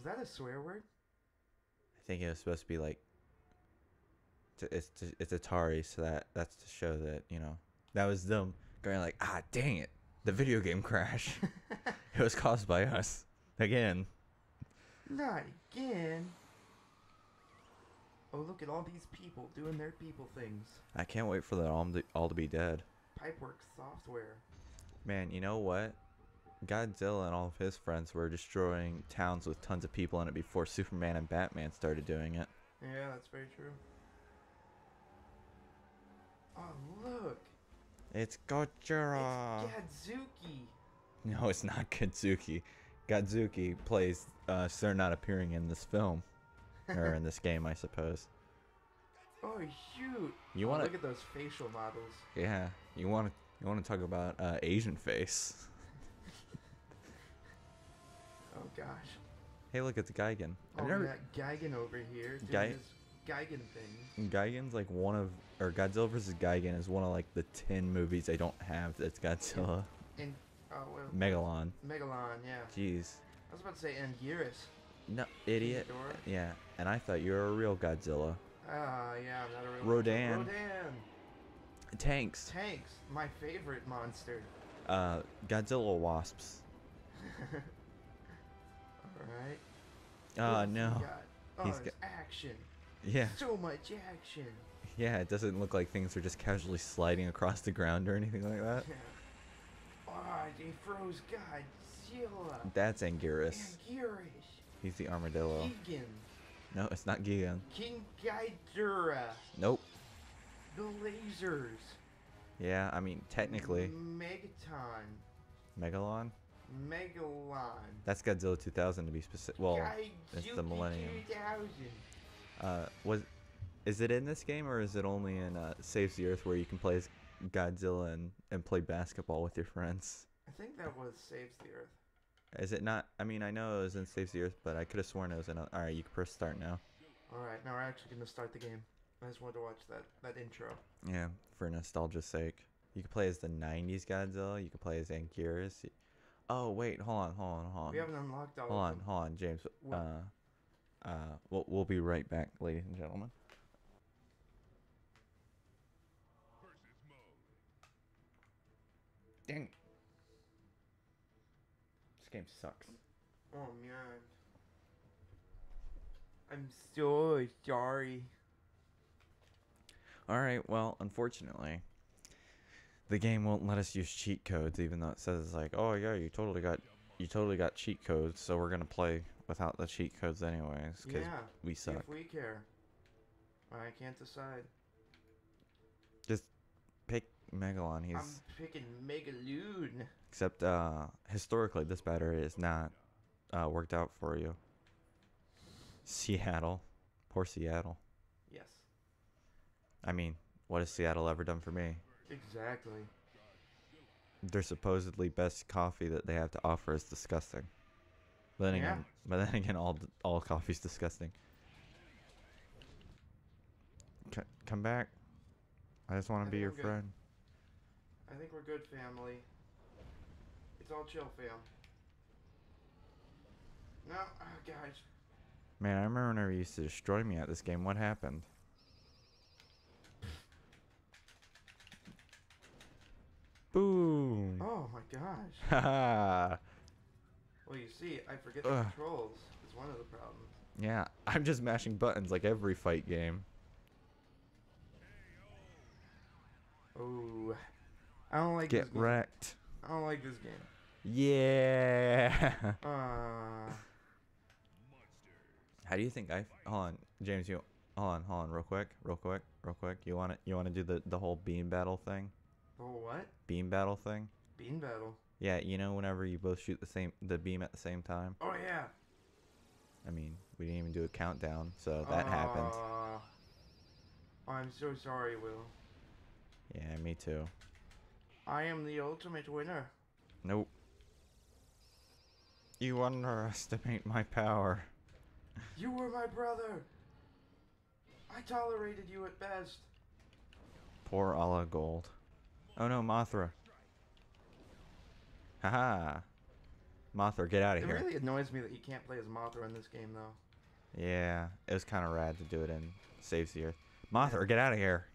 Was that a swear word? I think it was supposed to be like. to- It's to, it's Atari, so that that's to show that you know that was them going like ah dang it the video game crash it was caused by us again Not again. Oh, look at all these people doing their people things. I can't wait for that all to, all to be dead Pipeworks software. man you know what Godzilla and all of his friends were destroying towns with tons of people in it before Superman and Batman started doing it Yeah, that's very true. Oh, look. it's Gojira It's Godzooky. no it's not Godzooky Godzooky plays uh they're not appearing in this film or in this game I suppose Oh, shoot. You Oh, wanna- Look at those facial models. Yeah, you want to you want to talk about uh, Asian face? Gosh. Hey, look at the Gigan. Oh, I've we never. got Gigan over here doing his Gigan thing. Gigan's like one of, or Godzilla vs Gigan is one of like the ten movies I don't have. That's Godzilla. And, oh, well, Megalon. Megalon, yeah. Jeez. I was about to say Anguirus. No, idiot. Yeah, and I thought you were a real Godzilla. Ah, yeah, I'm not a real Rodan. Rodan. Tanks. Tanks, my favorite monster. Uh, Godzilla wasps. Alright. Ah, oh no. Oh, He's there's action. Yeah, So much action. yeah. It doesn't look like things are just casually sliding across the ground or anything like that. Oh, they froze Godzilla. That's Anguirus. Anguirus. He's the armadillo. Gigan. No, it's not Gigan. King Ghidorah. Nope. The lasers. Yeah, I mean technically Megaton. Megalon. Megalon. That's Godzilla 2000 to be specific. Well, it's the Millennium. 2000. uh, was is it in this game or is it only in uh, Saves the Earth where you can play as Godzilla and, and play basketball with your friends? I think that was Saves the Earth. Is it not? I mean, I know it was in Saves the Earth, but I could have sworn it was in. All right, you can press start now. Alright, now we're actually going to start the game. I just wanted to watch that, that intro. Yeah, for nostalgia's sake. You can play as the 90s Godzilla. You can play as Anguirus. Oh wait, hold on, hold on, hold on. We haven't unlocked all Hold of on, them. hold on, James. What? Uh, uh, we'll we'll be right back, ladies and gentlemen. Dang. This game sucks. Oh man. I'm so sorry. All right. Well, unfortunately, the game won't let us use cheat codes, even though it says like, "Oh yeah, you totally got, you totally got cheat codes." So we're gonna play without the cheat codes anyways, because Yeah. we suck. if we care. I can't decide. Just pick Megalon. He's I'm picking Megaloon. except uh, historically, this battery is not uh, worked out for you. Seattle, poor Seattle. Yes. I mean, what has Seattle ever done for me? Exactly. their supposedly best coffee that they have to offer is disgusting. But then Yeah. again, but then again, all all coffee's disgusting. C- come back. I just want to be your friend. I think we're good, family. It's all chill, fam. No, oh gosh. Man, I remember whenever you used to destroy me at this game. What happened? Boom! Oh my gosh. Well, you see, I forget the Ugh. controls. Is one of the problems. yeah, I'm just mashing buttons like every fight game. Oh, I don't like Get this game. wrecked. I don't like this game. Yeah. Uh, How do you think I? Hold on, James. You hold on, hold on, real quick, real quick, real quick. You want to you want to do the the whole beam battle thing? oh what? Beam battle thing? Bean battle. Yeah, you know whenever you both shoot the same the beam at the same time. Oh yeah. I mean, we didn't even do a countdown, so that happened. Uh, I'm so sorry, Will. Yeah, me too. I am the ultimate winner. Nope. You underestimate my power. You were my brother. I tolerated you at best. Poor Ala Gold. Oh no, Mothra. Haha. Mothra, get out of It here. It really annoys me that you can't play as Mothra in this game, though. Yeah, it was kind of rad to do it in Saves the Earth. Mothra, get out of here.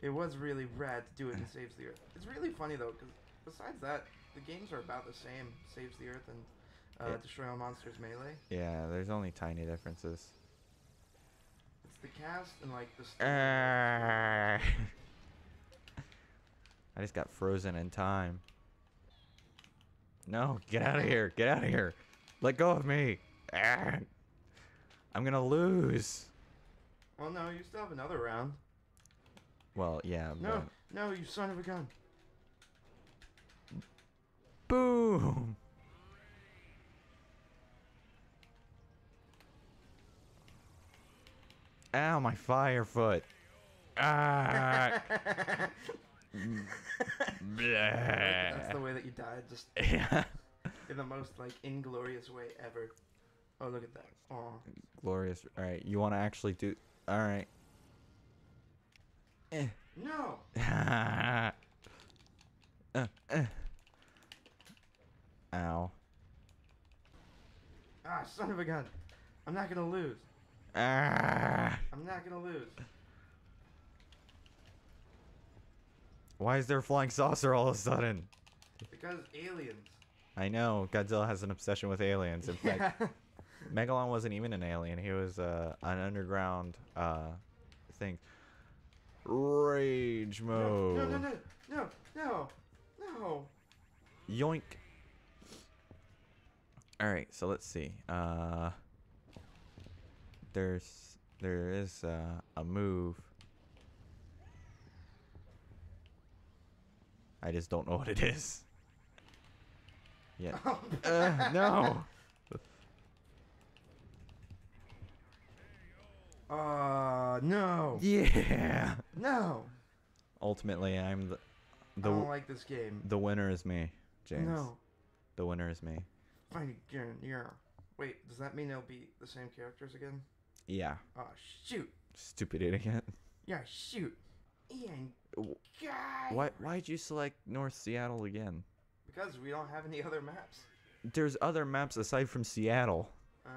It was really rad to do it in Saves the Earth. It's really funny though, because besides that, the games are about the same. Saves the Earth and uh, Yeah. Destroy All Monsters Melee. Yeah, there's only tiny differences. It's the cast and like the. story. I just got frozen in time. No, get out of here. Get out of here. Let go of me. Ah. I'm going to lose. Well, no, you still have another round. Well, yeah, No, but no, you son of a gun. boom. Ow, my fire foot. Ah. That's the way that you died, just yeah. in the most like inglorious way ever. Oh, look at that. Oh, Glorious. All right, you want to actually do? All right. Eh. no! uh, uh. Ow. Ah, son of a gun. I'm not gonna lose. Ah. I'm not gonna lose. Why is there a flying saucer all of a sudden? Because aliens. I know Godzilla has an obsession with aliens. In fact, Megalon wasn't even an alien. He was uh, an underground uh, thing. Rage mode. no, no, no, no, no, no. Yoink. All right, so let's see. Uh, there's there is uh, a move. I just don't know what it is. Yeah. uh, no. Uh, no. Yeah. No. Ultimately, I'm the I don't like this game. the winner is me, James. No. The winner is me. Again, yeah. Wait, does that mean they'll be the same characters again? Yeah. Oh, shoot. Stupid idiot. Yeah, shoot. Ian, Why why'd you select North Seattle again? Because we don't have any other maps. There's other maps aside from Seattle. Ah.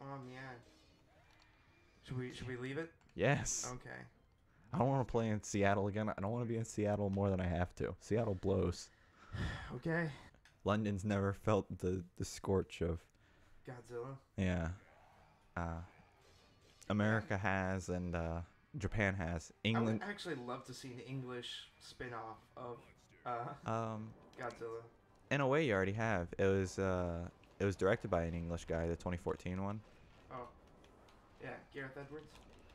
Oh, yeah. Should we, should we leave it? Yes. Okay. I don't want to play in Seattle again. I don't want to be in Seattle more than I have to. Seattle blows. Okay. London's never felt the the scorch of Godzilla. yeah. Uh America has and uh Japan has. England. I would actually love to see an English spin-off of uh, um Godzilla. in a way you already have. It was uh it was directed by an English guy, the 2014 one. Oh. Yeah, Gareth Edwards.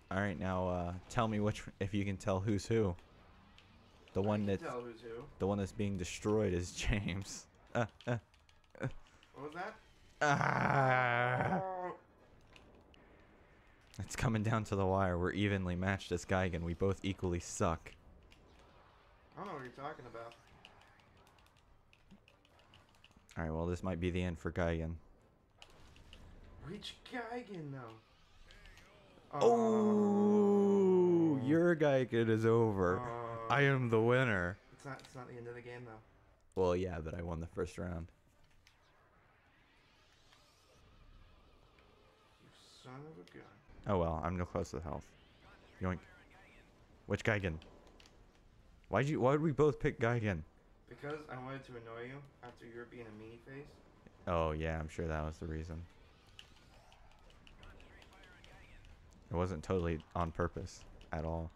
All right, now uh tell me which if you can tell who's who. The one that's tell who's who. the one that's being destroyed is James. Uh, uh, What was that? ah. Oh, It's coming down to the wire. We're evenly matched as Gigan. We both equally suck. I don't know what you're talking about. All right, well, this might be the end for Gigan. Which Gigan though? Oh, oh, your Gigan is over. Oh. I am the winner. It's not. It's not the end of the game though. Well, yeah, but I won the first round. You son of a gun. Oh well, I'm no close to health. Yoink. Which Gigan? Why'd you? Why would we both pick Gigan? Because I wanted to annoy you after you were being a meanie face. Oh yeah, I'm sure that was the reason. It wasn't totally on purpose at all.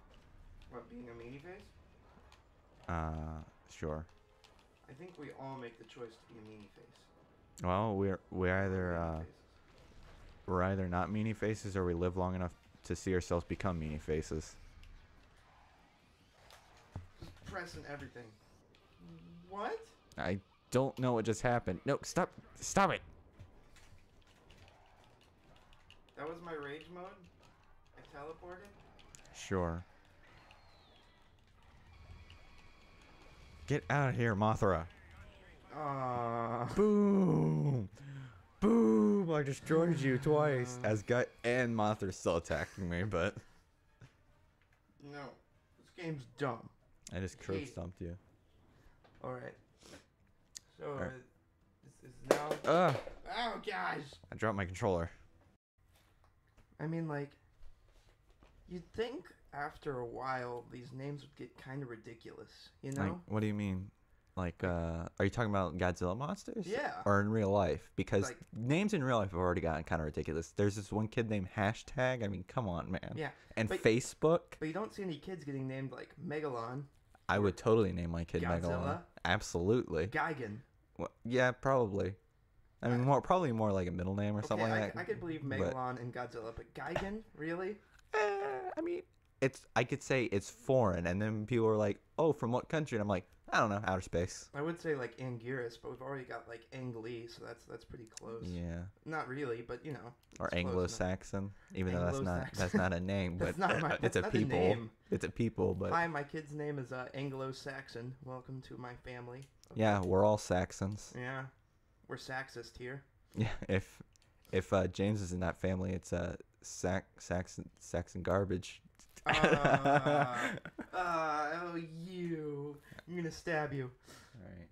What, being a meanie face? Uh, sure. I think we all make the choice to be a meanie face. Well, we're we're We're either uh. We're either not meanie faces or we live long enough to see ourselves become meanie faces. Just pressing everything. What? I don't know what just happened. No, stop, stop it. That was my rage mode? I teleported? Sure. Get out of here, Mothra. Ah. Boom! Boom! I destroyed you twice. As Gut and Mothra still attacking me, but No. This game's dumb. I just curb stomped you. Alright. So, uh, Alright. is, is now. Ugh. Oh gosh. I dropped my controller. I mean, like, you'd think after a while these names would get kind of ridiculous, you know? Like, what do you mean? Like, uh, are you talking about Godzilla monsters? Yeah. Or in real life? Because Like- names in real life have already gotten kind of ridiculous. There's this one kid named Hashtag. I mean, come on, man. Yeah, And but- Facebook. but you don't see any kids getting named like Megalon, I would totally name my kid Megalon. Absolutely. Gigan. Well, yeah, probably. I mean, more probably more like a middle name or Okay, something I, like that. I could believe but- Megalon and Godzilla, but Gigan, really? Eh, I mean, it's I could say it's foreign, and then people are like, "Oh, from what country?" And I'm like, "I don't know, outer space." I would say like Anguirus, but we've already got like Ang Lee, so that's that's pretty close. Yeah, Not really, but you know. or it's close enough. Anglo-Saxon, even though that's not that's not a name, but not my. it's a not people. name. It's a people, but Hi, my kid's name is uh, Anglo-Saxon. Welcome to my family. yeah, we're all Saxons. Yeah, we're Saxist here. Yeah, if if uh, James is in that family, it's uh, Sac Saxon Saxon garbage. Ah, ah, oh, you! I'm gonna stab you. All right.